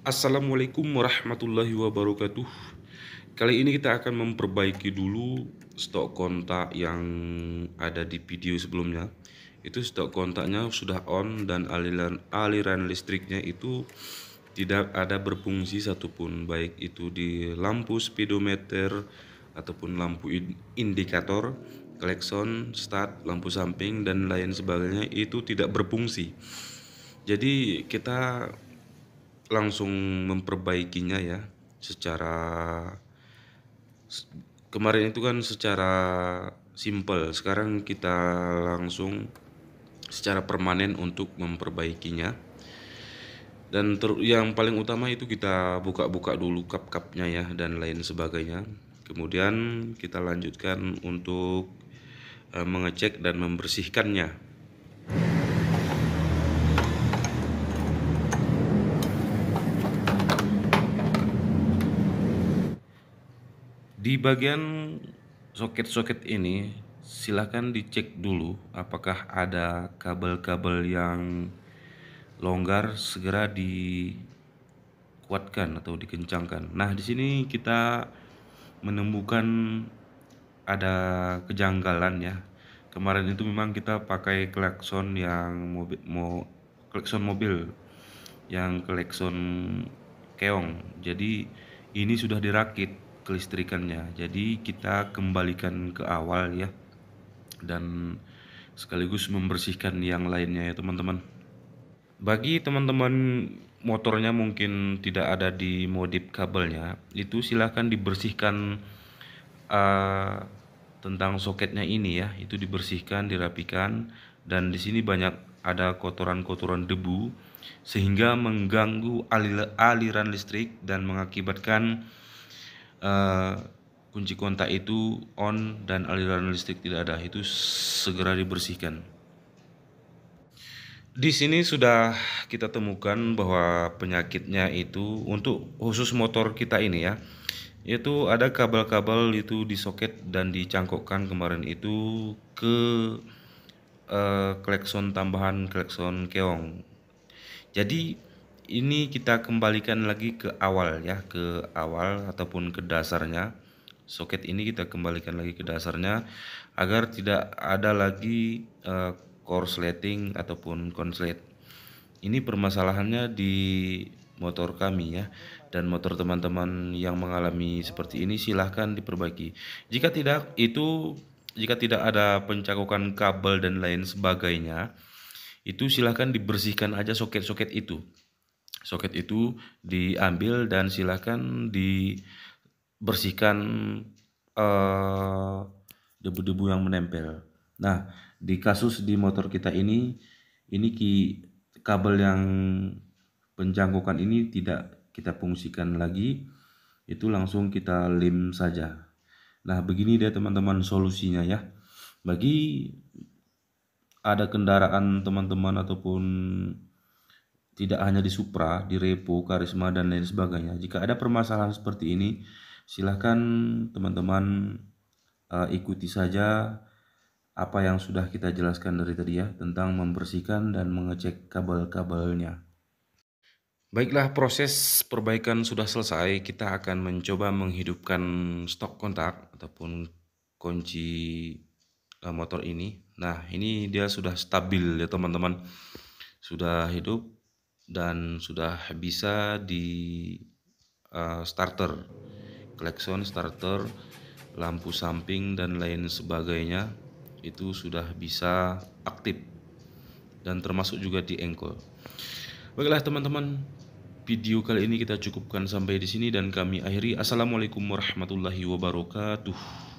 Assalamualaikum warahmatullahi wabarakatuh. Kali ini kita akan memperbaiki dulu stok kontak yang ada di video sebelumnya. Itu stok kontaknya sudah on dan aliran aliran listriknya itu tidak ada berfungsi satupun baik itu di lampu speedometer ataupun lampu indikator, klakson, start, lampu samping dan lain sebagainya itu tidak berfungsi. Jadi kita langsung memperbaikinya ya secara kemarin itu kan secara simple sekarang kita langsung secara permanen untuk memperbaikinya. Dan ter yang paling utama itu kita buka-buka dulu kap-kapnya ya dan lain sebagainya. Kemudian kita lanjutkan untuk uh, mengecek dan membersihkannya Di bagian soket-soket ini silahkan dicek dulu apakah ada kabel-kabel yang longgar segera dikuatkan atau dikencangkan. Nah, di sini kita menemukan ada kejanggalan ya. Kemarin itu memang kita pakai klakson yang mobil mau klakson mobil yang klakson keong. Jadi ini sudah dirakit kelistrikannya. Jadi kita kembalikan ke awal ya. Dan sekaligus membersihkan yang lainnya ya teman-teman. Bagi teman-teman motornya mungkin tidak ada di modif kabelnya itu silahkan dibersihkan uh, tentang soketnya ini ya. Itu dibersihkan dirapikan dan di sini banyak ada kotoran-kotoran debu sehingga mengganggu aliran listrik dan mengakibatkan uh, kunci kontak itu on dan aliran listrik tidak ada. Itu segera dibersihkan. Di sini sudah kita temukan bahwa penyakitnya itu untuk khusus motor kita ini ya itu ada kabel-kabel itu di soket dan dicangkokkan kemarin itu ke uh, klekson tambahan klekson keong. Jadi ini kita kembalikan lagi ke awal ya ke awal ataupun ke dasarnya. Soket ini kita kembalikan lagi ke dasarnya agar tidak ada lagi uh, korsleting ataupun konslet. Ini permasalahannya di motor kami ya dan motor teman-teman yang mengalami seperti ini silahkan diperbaiki. Jika tidak itu jika tidak ada pencakukan kabel dan lain sebagainya itu silahkan dibersihkan aja soket-soket itu soket itu diambil dan silakan dibersihkan debu debu-debu yang menempel. Nah, di kasus di motor kita ini, ini ki kabel yang pencangkukan ini tidak kita fungsikan lagi, itu langsung kita lem saja. Nah, begini dia teman-teman solusinya ya. Bagi ada kendaraan teman-teman ataupun tidak hanya di Supra, di Repo, Karisma, dan lain sebagainya. Jika ada permasalahan seperti ini, silahkan teman-teman uh, ikuti saja apa yang sudah kita jelaskan dari tadi ya tentang membersihkan dan mengecek kabel-kabelnya. Baiklah, proses perbaikan sudah selesai. Kita akan mencoba menghidupkan stok kontak ataupun kunci uh, motor ini. Nah, ini dia sudah stabil ya teman-teman. Sudah hidup dan sudah bisa di uh, starter. Klakson starter lampu samping dan lain sebagainya itu sudah bisa aktif. Dan termasuk juga di engkol. Baiklah teman-teman video kali ini kita cukupkan sampai di sini dan kami akhiri. Assalamualaikum warahmatullahi wabarakatuh